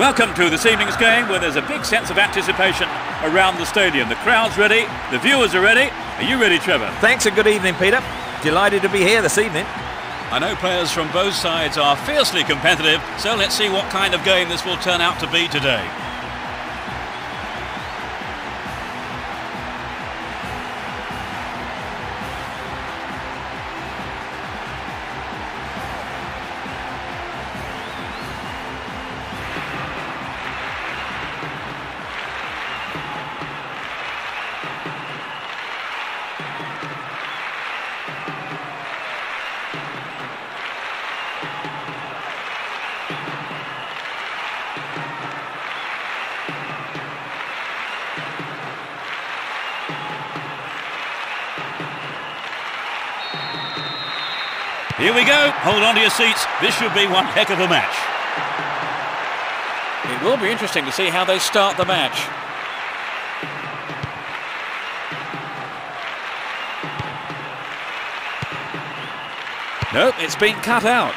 Welcome to this evening's game where there's a big sense of anticipation around the stadium. The crowd's ready, the viewers are ready. Are you ready, Trevor? Thanks and good evening, Peter. Delighted to be here this evening. I know players from both sides are fiercely competitive, so let's see what kind of game this will turn out to be today. Here we go. Hold on to your seats. This should be one heck of a match. It will be interesting to see how they start the match. Nope, it's been cut out.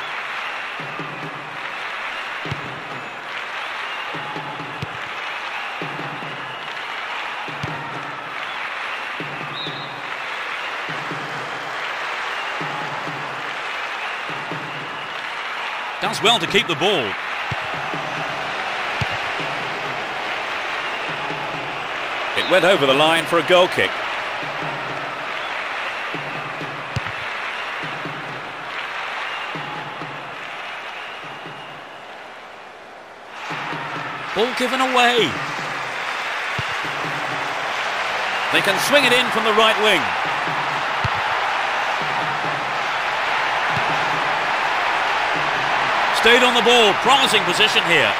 Well to keep the ball. It went over the line for a goal kick. Ball given away. They can swing it in from the right wing. Stayed on the ball, promising position here.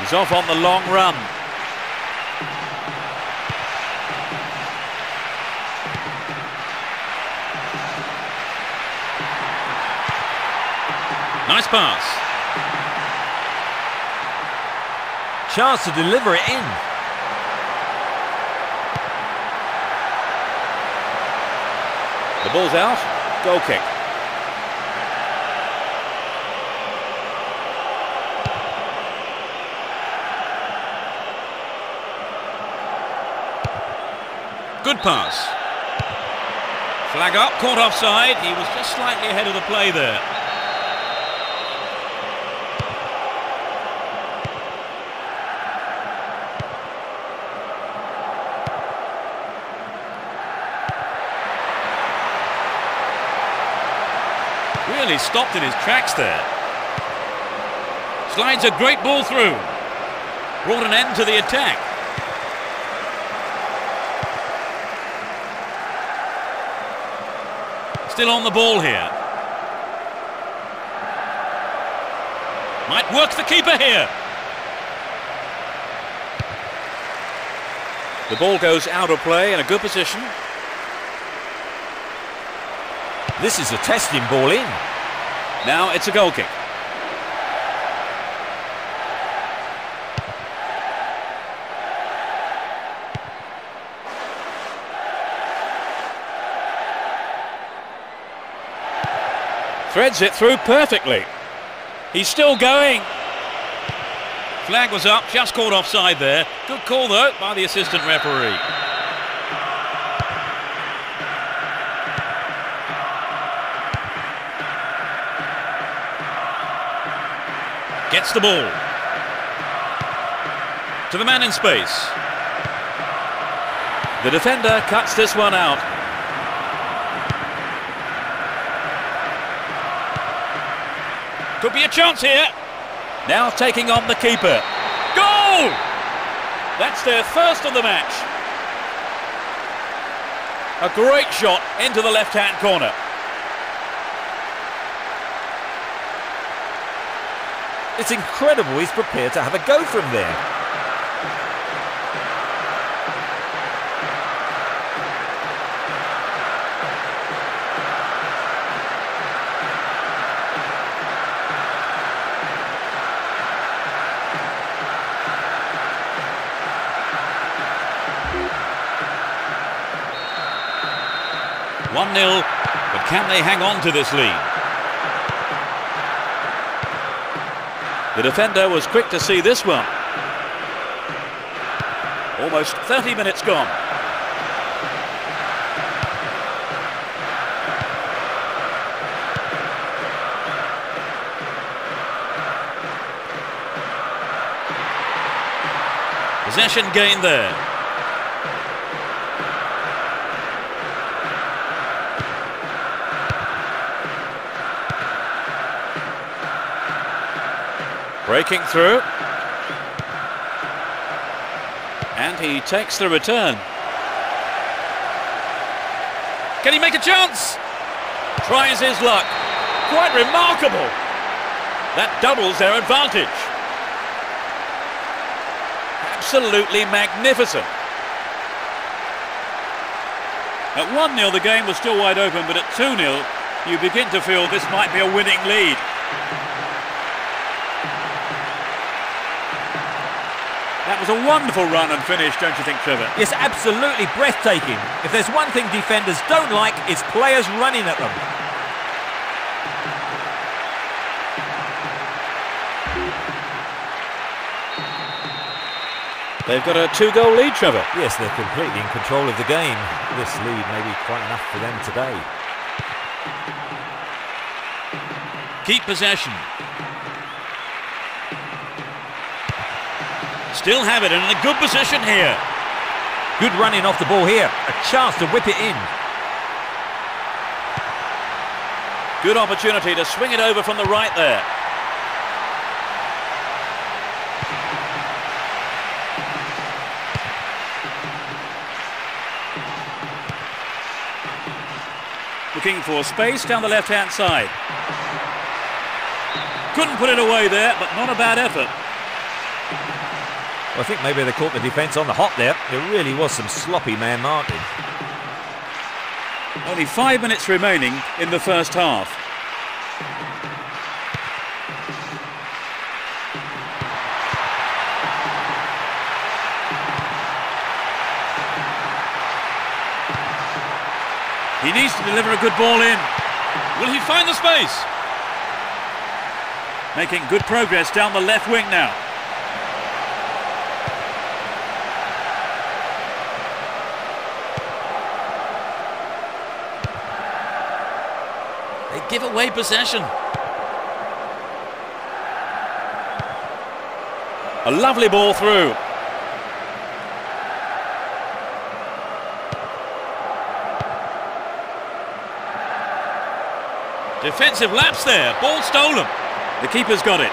He's off on the long run. Nice pass. Chance to deliver it in. The ball's out. Goal kick. Good pass. Flag up, caught offside. He was just slightly ahead of the play there. Stopped in his tracks there. Slides a great ball through. Brought an end to the attack. Still on the ball here. Might work the keeper here. The ball goes out of play in a good position. This is a testing ball in. Now it's a goal kick. Threads it through perfectly. He's still going. Flag was up, just caught offside there. Good call though by the assistant referee. Gets the ball. To the man in space. The defender cuts this one out. Could be a chance here. Now taking on the keeper. Goal! That's their first of the match. A great shot into the left-hand corner. It's incredible he's prepared to have a go from there. One 0 but can they hang on to this lead? The defender was quick to see this one. Almost 30 minutes gone. Possession gained there. Breaking through. And he takes the return. Can he make a chance? Tries his luck. Quite remarkable. That doubles their advantage. Absolutely magnificent. At 1-0 the game was still wide open, but at 2-0 you begin to feel this might be a winning lead. That was a wonderful run and finish, don't you think, Trevor? Yes, absolutely breathtaking. If there's one thing defenders don't like, it's players running at them. They've got a two-goal lead, Trevor. Yes, they're completely in control of the game. This lead may be quite enough for them today. Keep possession. Still have it and in a good position here. Good running off the ball here. A chance to whip it in. Good opportunity to swing it over from the right there. Looking for space down the left-hand side. Couldn't put it away there, but not a bad effort. Well, I think maybe they caught the defence on the hop there. There really was some sloppy man marking. Only five minutes remaining in the first half. He needs to deliver a good ball in. Will he find the space? Making good progress down the left wing now. Give away possession. A lovely ball through. Defensive lapse there. Ball stolen. The keeper's got it.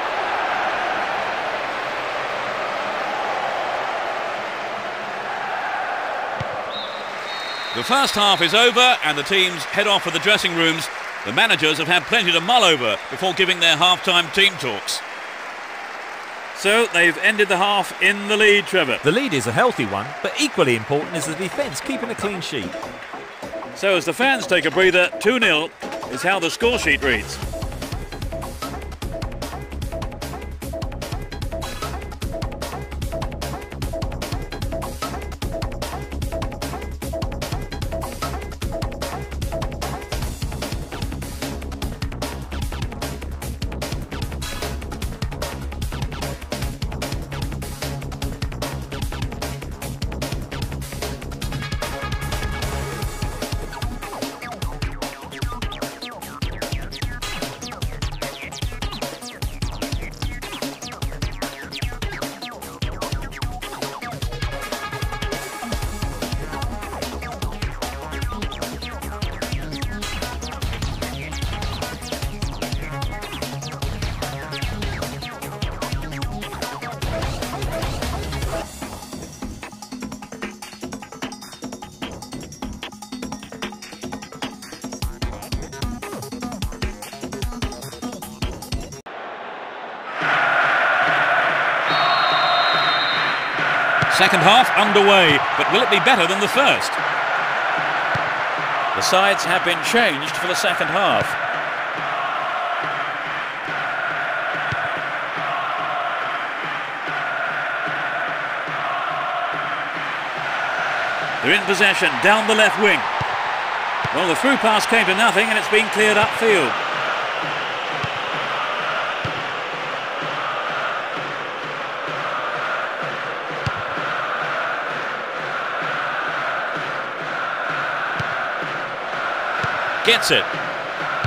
The first half is over and the teams head off for the dressing rooms. The managers have had plenty to mull over before giving their half-time team talks. So they've ended the half in the lead, Trevor. The lead is a healthy one, but equally important is the defence keeping a clean sheet. So as the fans take a breather, 2-0 is how the score sheet reads. Second half underway, but will it be better than the first? The sides have been changed for the second half. They're in possession, down the left wing. Well, the through pass came to nothing and it's been cleared upfield. Gets it.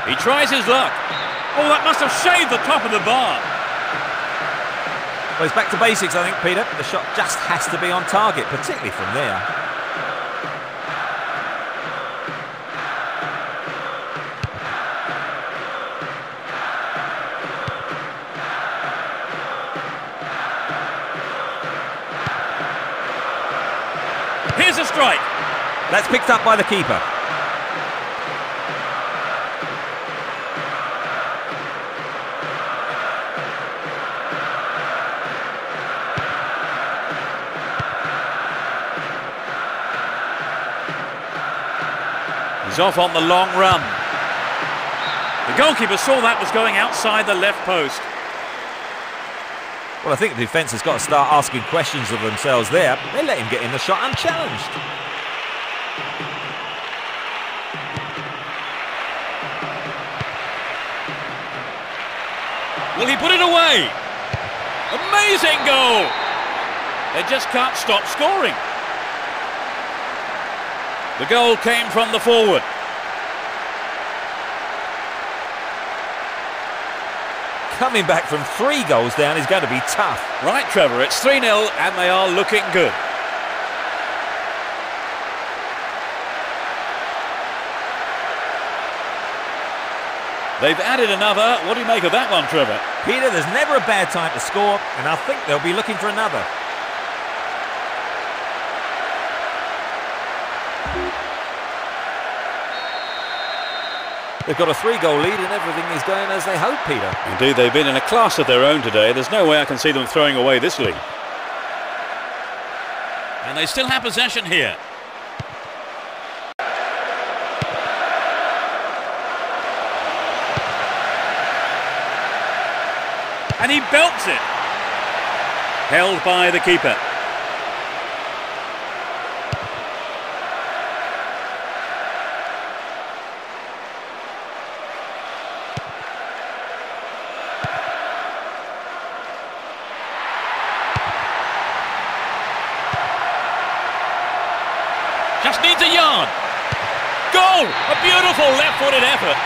He tries his luck. Oh, that must have shaved the top of the bar. Well, it's back to basics, I think, Peter. The shot just has to be on target, particularly from there. Here's a strike. That's picked up by the keeper. He's off on the long run. The goalkeeper saw that was going outside the left post. Well, I think the defence has got to start asking questions of themselves there. They let him get in the shot unchallenged. Will he put it away? Amazing goal! They just can't stop scoring. The goal came from the forward. Coming back from three goals down is going to be tough. Right, Trevor, it's 3 0 and they are looking good. They've added another. What do you make of that one, Trevor? Peter, there's never a bad time to score, and I think they'll be looking for another. They've got a three-goal lead and everything is going as they hope, Peter. Indeed, they've been in a class of their own today. There's no way I can see them throwing away this lead. And they still have possession here. And he belts it. Held by the keeper. A yard. Goal! A beautiful left-footed effort.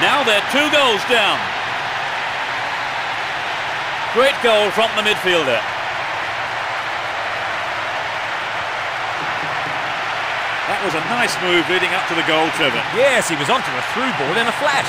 Now they're two goals down. Great goal from the midfielder. That was a nice move leading up to the goal, Trevor. Yes, he was onto the through ball in a flash.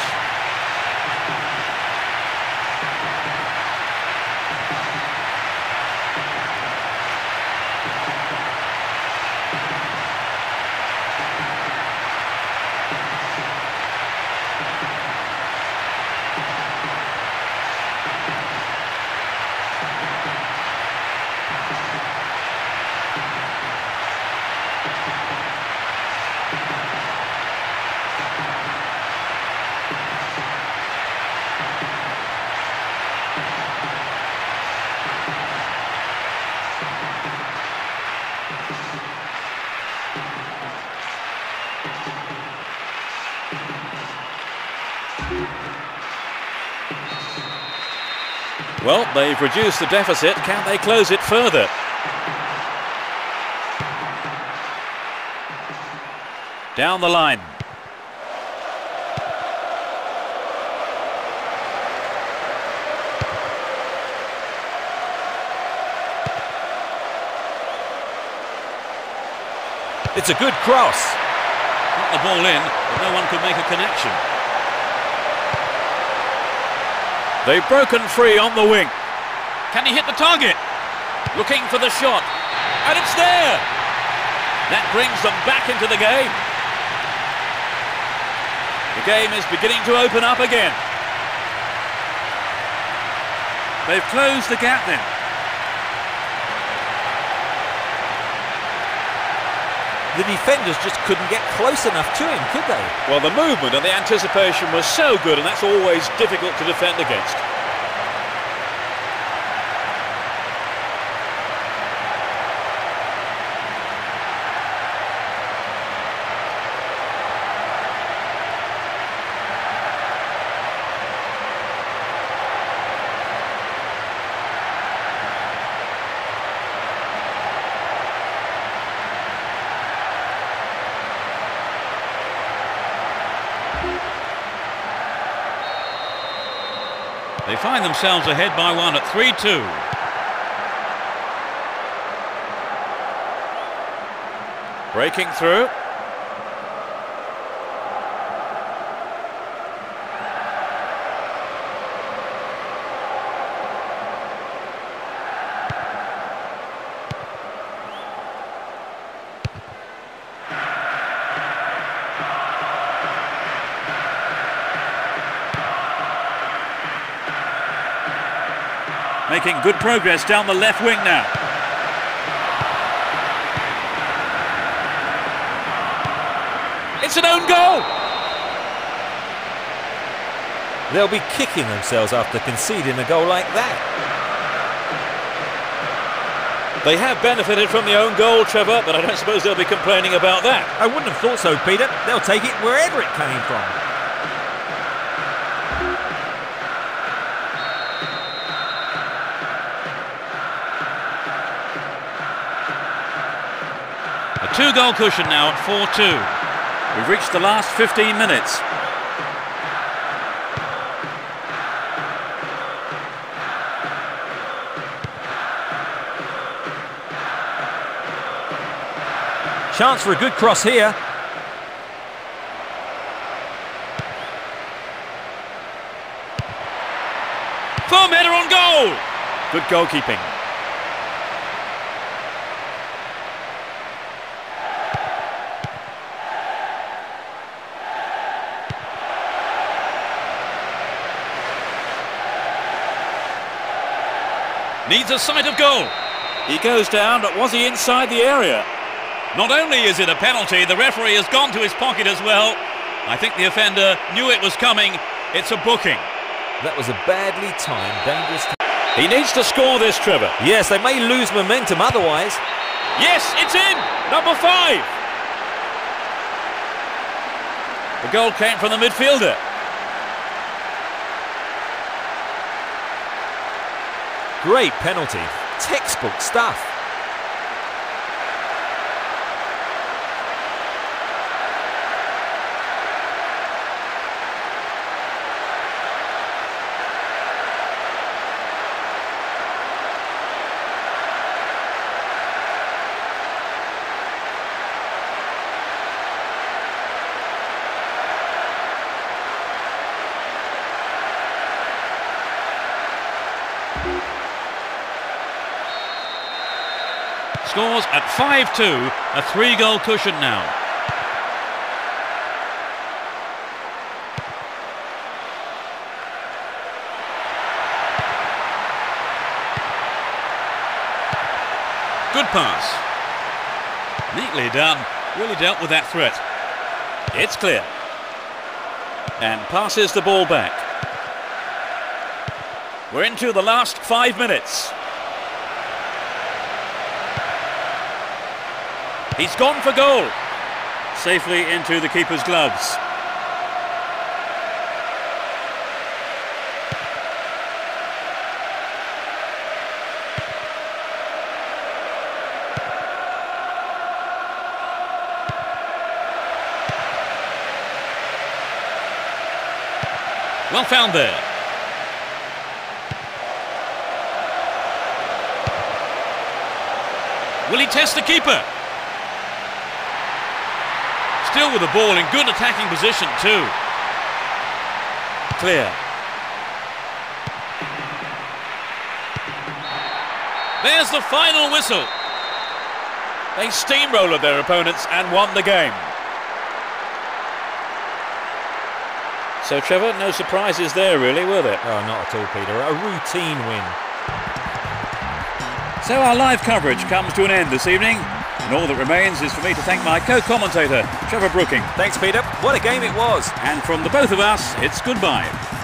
Well, they've reduced the deficit. Can they close it further? Down the line. It's a good cross. Got the ball in, but no one could make a connection. They've broken free on the wing. Can he hit the target? Looking for the shot. And it's there! That brings them back into the game. The game is beginning to open up again. They've closed the gap then. The defenders just couldn't get close enough to him, could they? Well, the movement and the anticipation was so good, and that's always difficult to defend against. Find themselves ahead by one at 3-2. Breaking through. Making good progress down the left wing now. It's an own goal! They'll be kicking themselves after conceding a goal like that. They have benefited from the own goal, Trevor, but I don't suppose they'll be complaining about that. I wouldn't have thought so, Peter. They'll take it wherever it came from. A two-goal cushion now at 4-2. We've reached the last 15 minutes. Chance for a good cross here. Firm header on goal! Good goalkeeping. Needs a sight of goal. He goes down, but was he inside the area? Not only is it a penalty, the referee has gone to his pocket as well. I think the offender knew it was coming. It's a booking. That was a badly timed, dangerous... He needs to score this, Trevor. Yes, they may lose momentum otherwise. Yes, it's in! Number five! The goal came from the midfielder. Great penalty. Textbook stuff. Scores at 5-2, a three-goal cushion now. Good pass. Neatly done. Really dealt with that threat. It's clear. And passes the ball back. We're into the last five minutes. He's gone for goal. Safely into the keeper's gloves. Well found there. Will he test the keeper? Still with the ball in good attacking position too. Clear. There's the final whistle. They steamrolled their opponents and won the game. So, Trevor, no surprises there, really, were there? Oh, not at all, Peter. A routine win. So our live coverage comes to an end this evening, and all that remains is for me to thank my co-commentator, Trevor Brooking. Thanks, Peter. What a game it was. And from the both of us, it's goodbye.